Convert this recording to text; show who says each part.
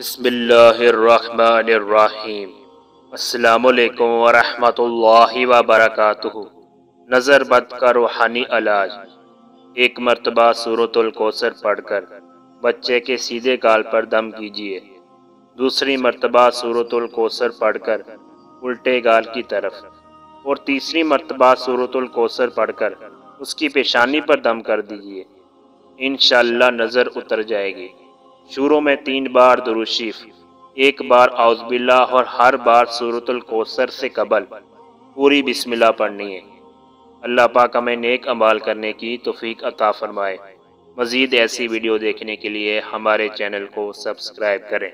Speaker 1: بسم اللہ الرحمن الرحیم۔ السلام علیکم ورحمۃ اللہ وبرکاتہ۔ نظر بد کا روحانی علاج۔ ایک مرتبہ صورت الکوثر پڑھ کر بچے کے سیدھے گال پر دم کیجیے دوسری مرتبہ صورت الکوثر پڑھ کر الٹے گال کی طرف۔ اور تیسری مرتبہ صورت الکوثر پڑھ کر اس کی پیشانی پر دم کر دیجیے انشاءاللہ نظر اتر جائے گی۔ شروع میں تین بار دروشیف ایک بار اعوذ باللہ اور ہر بار صورت القوثر سے قبل۔ پوری بسم اللہ پڑھنی ہے۔ اللہ پاک ہمیں نیک عمال کرنے کی توفیق عطا فرمائے۔ مزید ایسی ویڈیو دیکھنے کے لیے ہمارے چینل کو سبسکرائب کریں۔